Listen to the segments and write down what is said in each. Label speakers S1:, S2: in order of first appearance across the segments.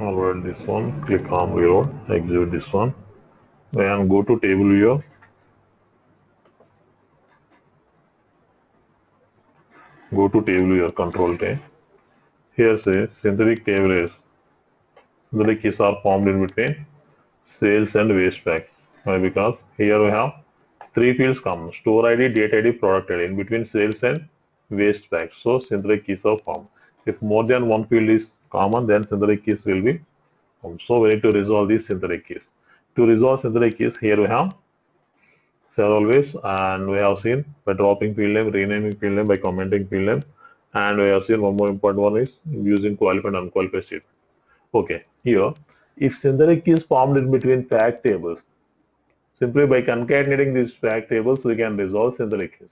S1: Write this one, click on reload, execute this one, and go to table viewer. Go to table viewer, control T. Here say synthetic table is synthetic keys are formed in between sales and waste pack. Why? Because here we have three fields come store ID, date ID, product ID in between sales and waste pack. So synthetic keys are formed. If more than one field is common, then synthetic keys will be formed. So we need to resolve these synthetic keys. To resolve synthetic keys, here we have several ways and we have seen by dropping field name, renaming field name, by commenting field name and we have seen one more important one is using qualified and unqualified. Okay, here if synthetic key is formed in between fact tables, simply by concatenating these fact tables we can resolve synthetic keys.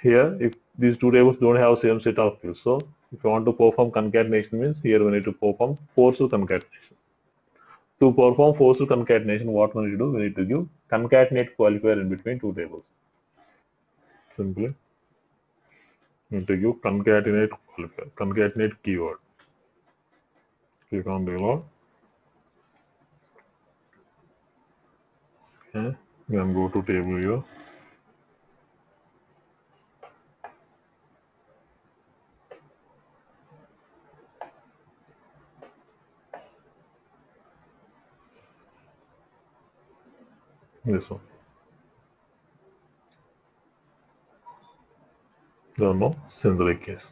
S1: Here if these two tables don't have same set of fields, so if you want to perform concatenation means here we need to perform forceful concatenation. To perform forceful concatenation, what we need to do? We need to give concatenate qualifier in between two tables. Simply we need to give concatenate qualifier, concatenate keyword. Click on reload. Okay, then go to table viewer. This one. Synthetic keys.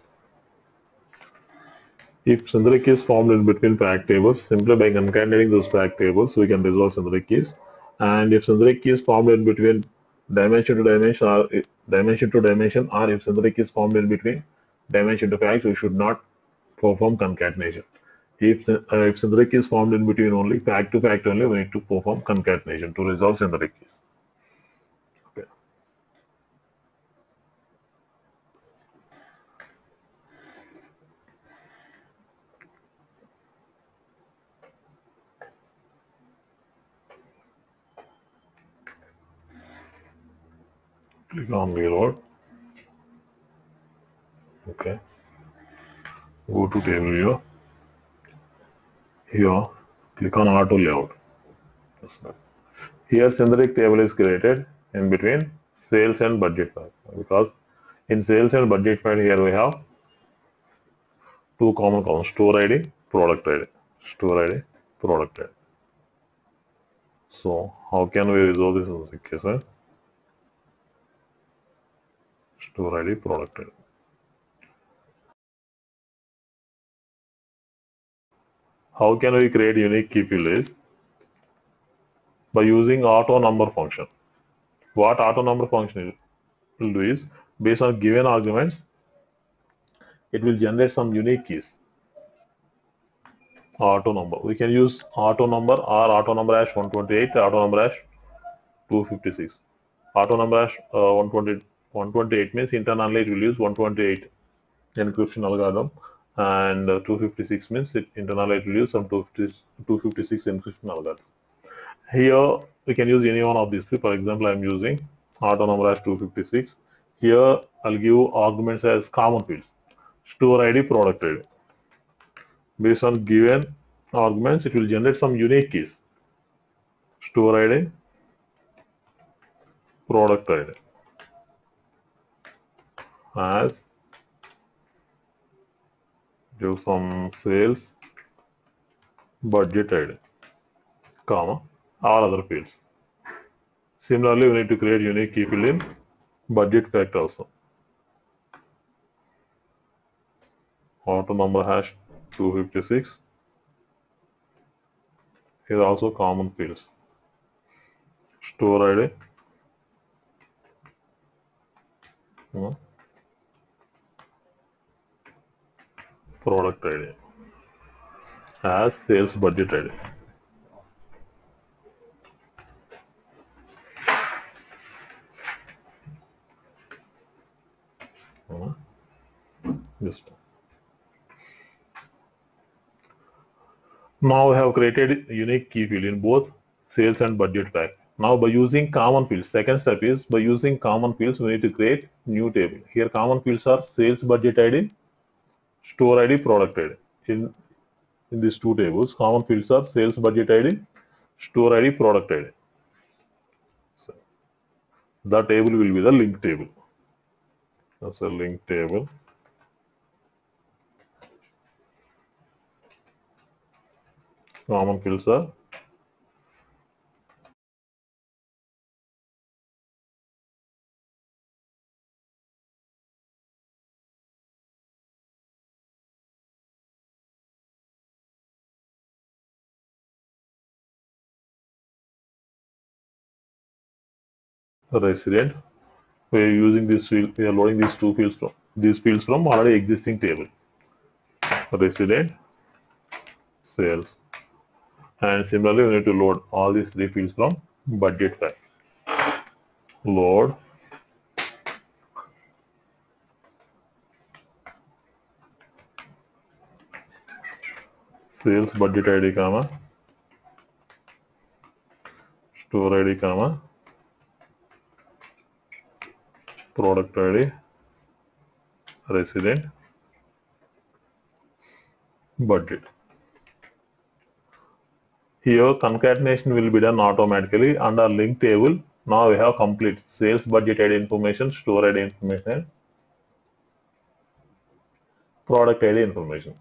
S1: If synthetic keys formed in between fact tables, simply by concatenating those fact tables, we can resolve synthetic keys. And if synthetic keys formed in between dimension to dimension or eh, dimension to dimension, or if synthetic keys formed in between dimension to facts, we should not perform concatenation. If, uh, if synthetic is formed in between only fact to fact only, we need to perform concatenation to resolve synthetic keys. Okay. Click on reload. Okay. Go to table view here. Click on auto layout. Here synthetic table is created in between sales and budget file because in sales and budget file here we have two common columns store id product id store id product id so how can we resolve this in this case eh? store id product id How can we create unique key field is by using auto number function. What auto number function will do is based on given arguments, it will generate some unique keys. Auto number. We can use auto number or auto number hash 128, auto number hash 256. Auto number hash uh, 120, 128 means internally it will use 128 encryption algorithm and uh, 256 means it internally it will use some 256 encryption algorithm. Here we can use any one of these three. For example, I am using auto number as 256. Here I'll give arguments as common fields. Store ID, product ID. Based on given arguments, it will generate some unique keys. Store ID, product ID as give some sales budget ID, comma, all other fields. Similarly, we need to create unique key field in budget fact also. Auto number hash 256. Here also common fields. Store ID. Hmm. Product ID as sales budget ID. This one. Now we have created unique key field in both sales and budget pack. Now by using common fields, second step is by using common fields we need to create new table. Here common fields are sales budget ID, store ID, product ID. In in these two tables. Common fields are sales budget ID, store ID, product ID. So, the table will be the link table. That's a link table. Common fields are resident. We are using this field, we are loading these two fields from these fields from already existing table. Resident, sales. And similarly, we need to load all these three fields from budget file. Load sales budget ID comma store ID comma product ID resident budget. Here concatenation will be done automatically under link table. Now we have complete sales budget ID information store ID information product ID information.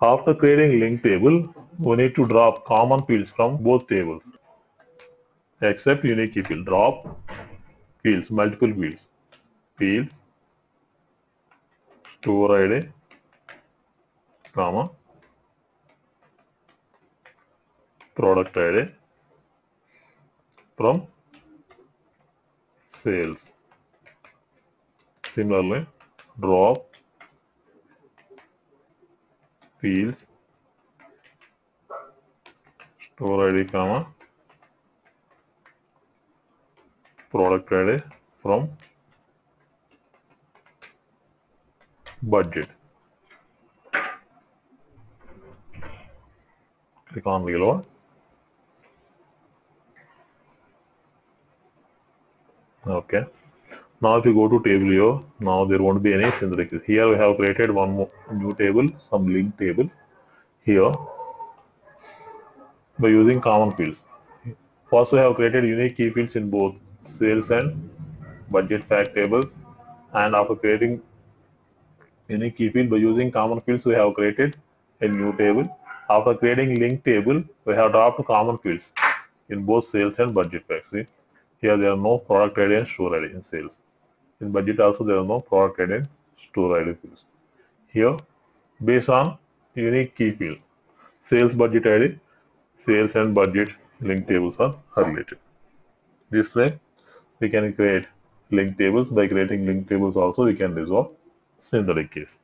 S1: After creating link table we need to drop common fields from both tables except unique key field drop fields multiple fields fields store id comma product id from sales similarly drop fields store id comma product ID from budget. Click on reload. Okay. Now if you go to table here, now there won't be any synthetic. Here we have created one more new table, some link table here by using common fields. First we have created unique key fields in both sales and budget fact tables. And after creating unique key field by using common fields we have created a new table. After creating link table we have dropped common fields in both sales and budget facts see here there are no product id and store id in sales. In budget also there are no product id and store id fields. Here based on unique key field sales budget id sales and budget link tables are related. This way we can create link tables. By creating link tables also we can resolve synthetic case